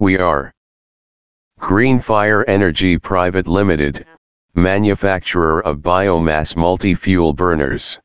We are Green Fire Energy Private Limited, manufacturer of biomass multi-fuel burners.